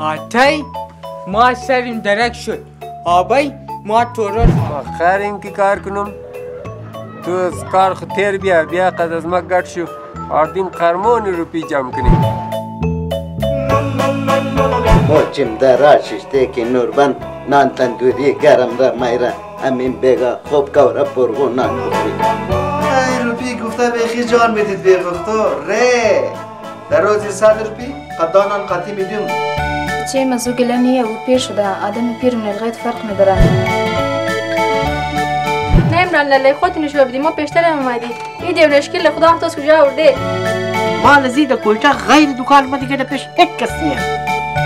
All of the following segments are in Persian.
آتای ما سریم درک شد. آبای ما تورر ما خیریم که کار کنم. تو از کار خود تیر بیا بیا قد از ما گرد شو. آردین قرمون روپی جمع کنیم. موچیم در آششته که نوربن نان تندوری گرم را مایرا همین بگا خوب کورا پرگو نان بخوری ای روپی گفته بخی جان می‌دید به وقتو ره در روزی صد روپی قدانان قطی میدیم. چه مزو گلنیه و پیر شده. آدم پیر من الغایت فرق نداره. نه عمران لاله خودت نشو بدی ما پیشتر هم اومدی. این دیو نشکل خدا احتاس کجا آورده؟ ما لزید کویتا غیر دکان ما دیگه پیش هیچ کس نیه.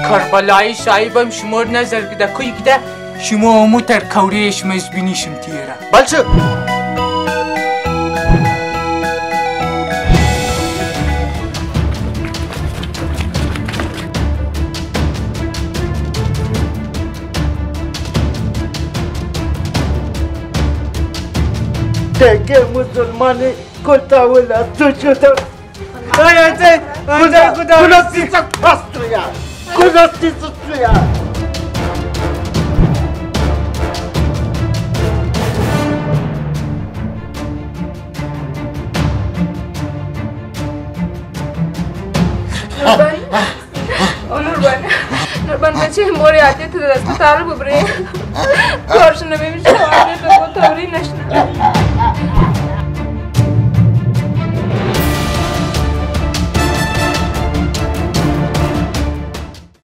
کربلایی صاحبم شمار نظر کده. کوی کده. شما امو تر کوریش مزبینیشم تیره. بلچه تاكي مسلماني كنت ولا تشوت اي انت كنا كنا تيتك باستريا كنا تيتك Nurban, Nurban tace mori a tete da spitalu bubre. Torshna bi mi shi wa ne da ko tauri na shi.